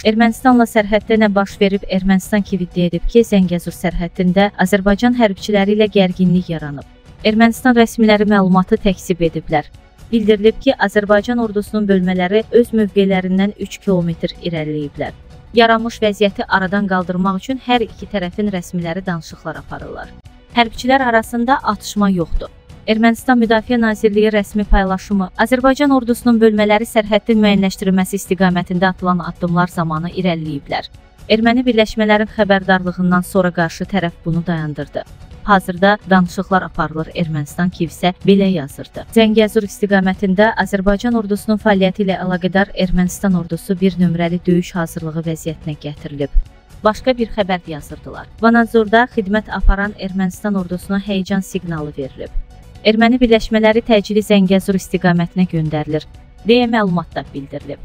Ermənistanla sərhəddə nə baş verib? Ermənistan kivitli edib ki, Zəngəzur sərhədində Azərbaycan hərbçiləri ilə gərginlik yaranıb. Ermənistan rəsmiləri məlumatı təkzib ediblər. Bildirilib ki, Azərbaycan ordusunun bölmələri öz mövqelərindən 3 kilometr irəliləyiblər. Yaranmış vəziyyəti aradan qaldırmaq üçün hər iki tərəfin rəsmiləri danışıqlar aparırlar. Hərbçilər arasında atışma yoxdur. Ermənistan Müdafiə Nazirliyi rəsmi paylaşımı Azərbaycan ordusunun bölmələri sərhəddin müəyyənləşdirilməsi istiqamətində atılan addımlar zamanı irəliləyiblər. Erməni birləşmələrin xəbərdarlığından sonra qarşı tərəf bunu dayandırdı. Hazırda danışıqlar aparılır. Ermənistan Kiyev isə belə yazırdı. Zəngəzur istiqamətində Azərbaycan ordusunun fəaliyyəti ilə əlaqədar Ermənistan ordusu bir nömrəli döyüş hazırlığı vəziyyətinə gətirilib. Başqa bir xəbər yazırdılar. Vanadzorda xidmət aparan Ermənistan ordusuna həyəcan siqnalı verilib. Erməni birləşmələri təcili Zəngəzur istiqamətinə göndərilir, deyə məlumatda bildirilib.